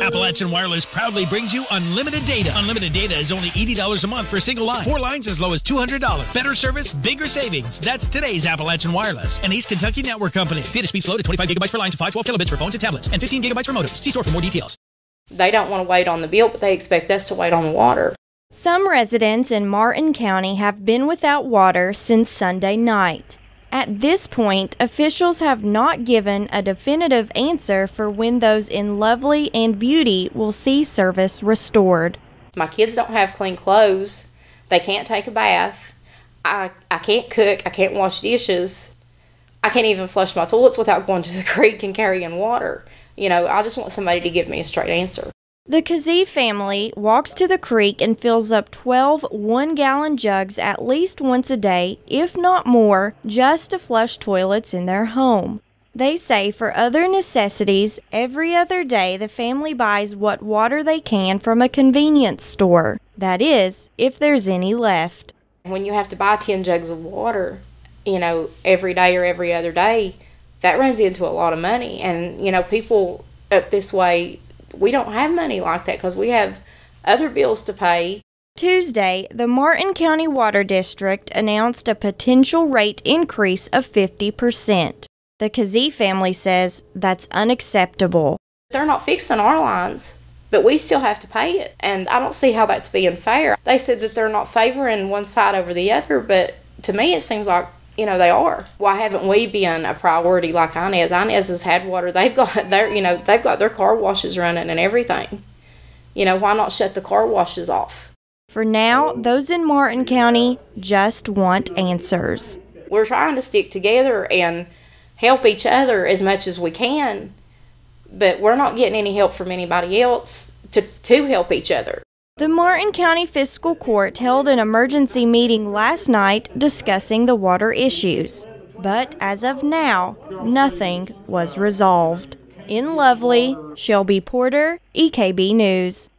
Appalachian Wireless proudly brings you unlimited data. Unlimited data is only $80 a month for a single line. Four lines as low as $200. Better service, bigger savings. That's today's Appalachian Wireless, an East Kentucky network company. Data speed slow to 25 gigabytes per line to 512 kilobits for phones and tablets, and 15 gigabytes for modems. See store for more details. They don't want to wait on the bill, but they expect us to wait on the water. Some residents in Martin County have been without water since Sunday night. At this point, officials have not given a definitive answer for when those in Lovely and Beauty will see service restored. My kids don't have clean clothes. They can't take a bath. I, I can't cook. I can't wash dishes. I can't even flush my toilets without going to the creek and carrying water. You know, I just want somebody to give me a straight answer. The Kazee family walks to the creek and fills up 12 one gallon jugs at least once a day, if not more, just to flush toilets in their home. They say for other necessities, every other day the family buys what water they can from a convenience store. That is, if there's any left. When you have to buy 10 jugs of water, you know, every day or every other day, that runs into a lot of money. And, you know, people up this way we don't have money like that because we have other bills to pay. Tuesday, the Martin County Water District announced a potential rate increase of 50%. The Kazee family says that's unacceptable. They're not fixing our lines, but we still have to pay it. And I don't see how that's being fair. They said that they're not favoring one side over the other, but to me it seems like you know they are. Why haven't we been a priority like Inez? Inez has had water. They've got their you know they've got their car washes running and everything. You know why not shut the car washes off? For now, those in Martin County just want answers. We're trying to stick together and help each other as much as we can, but we're not getting any help from anybody else to, to help each other. The Martin County Fiscal Court held an emergency meeting last night discussing the water issues. But as of now, nothing was resolved. In Lovely, Shelby Porter, EKB News.